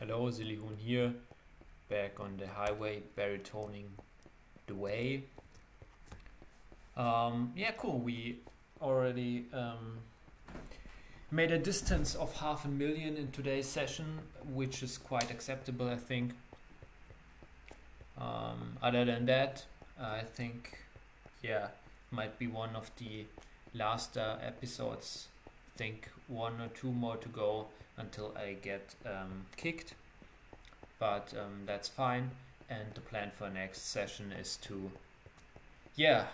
Hello, ZillyHuhn here, back on the highway, baritoning the way. Um, yeah, cool. We already um, made a distance of half a million in today's session, which is quite acceptable, I think. Um, other than that, I think, yeah, might be one of the last uh, episodes. think one or two more to go until I get um, kicked, but um, that's fine. And the plan for next session is to, yeah,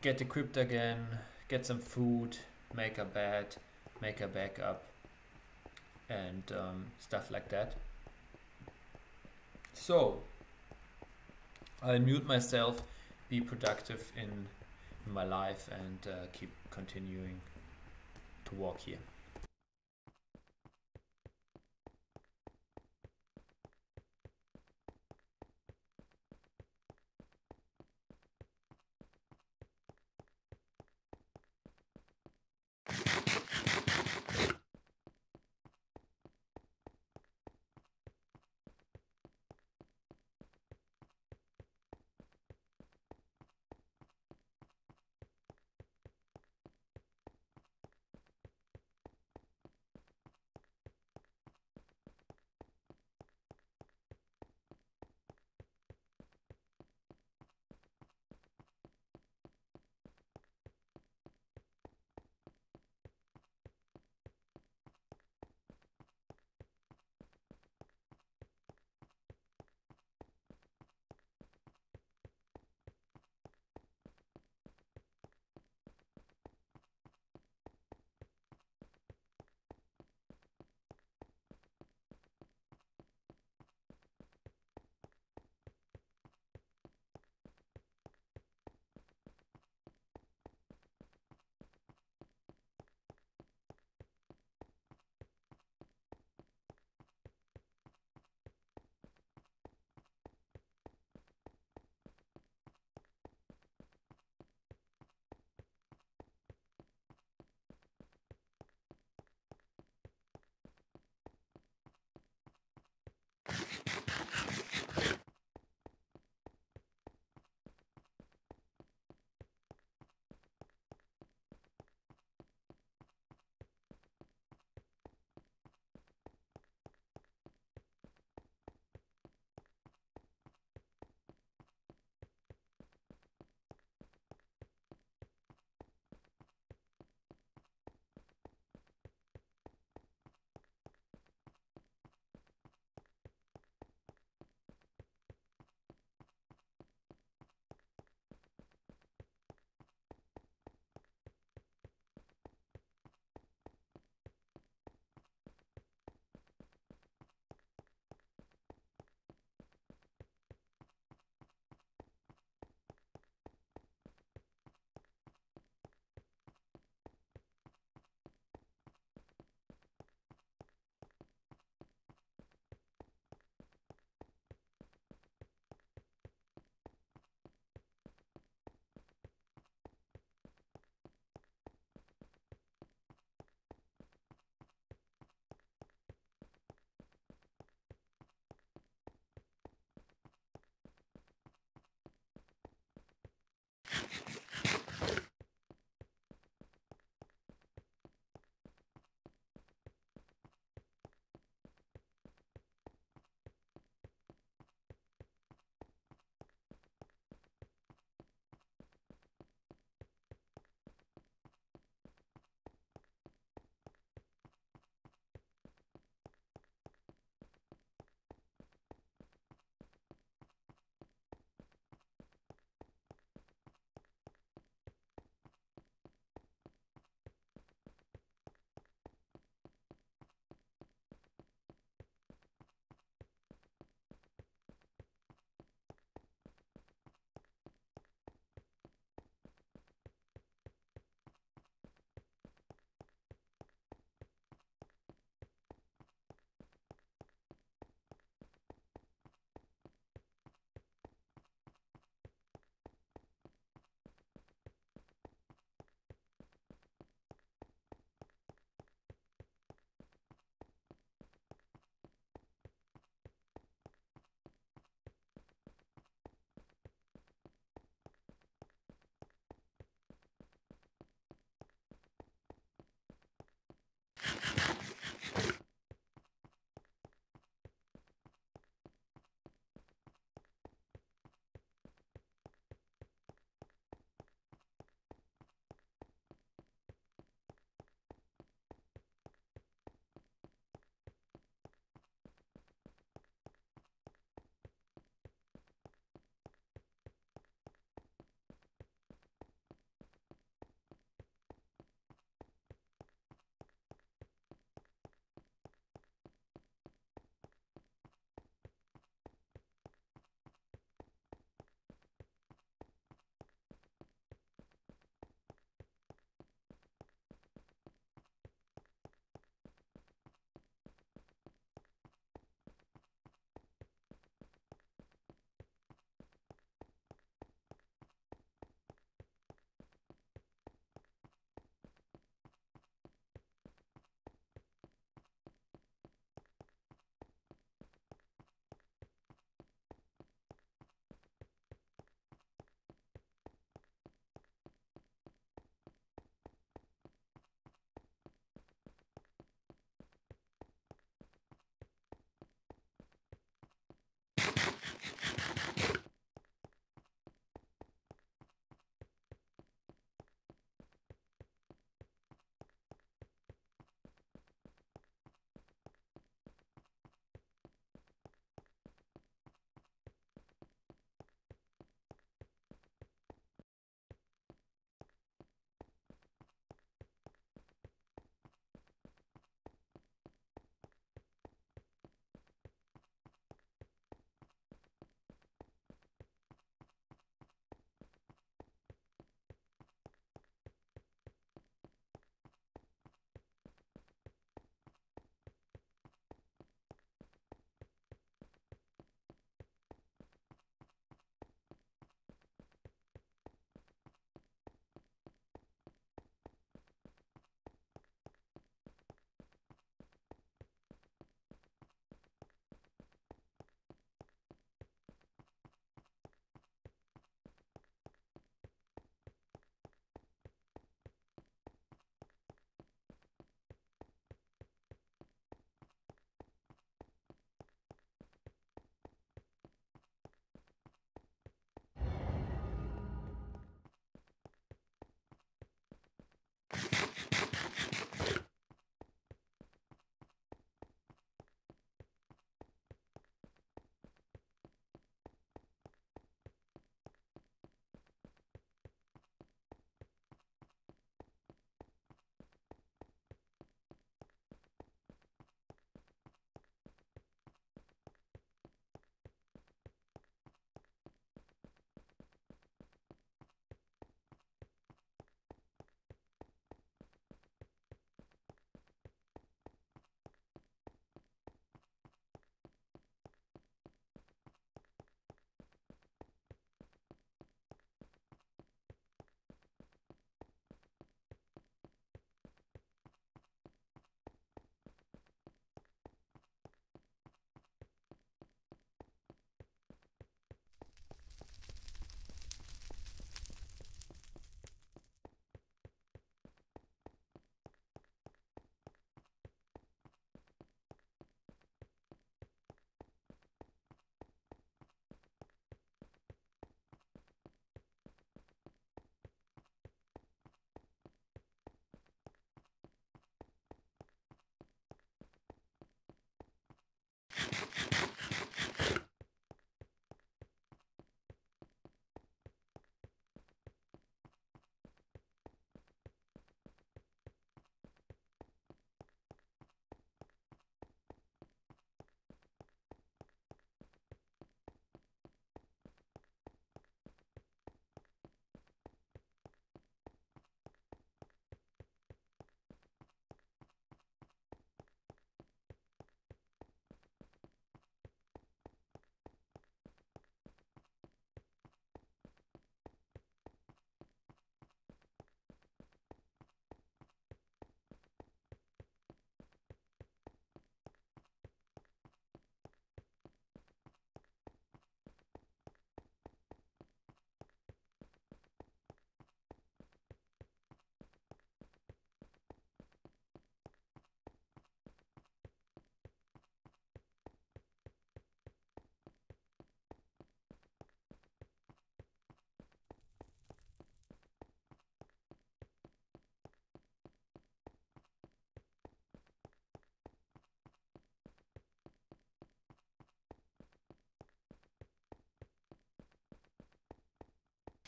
get equipped again, get some food, make a bed, make a backup, and um, stuff like that. So, I'll mute myself, be productive in my life, and uh, keep continuing to walk here.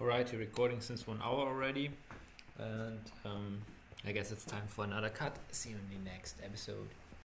Alright, you're recording since one hour already, and um, I guess it's time for another cut. See you in the next episode.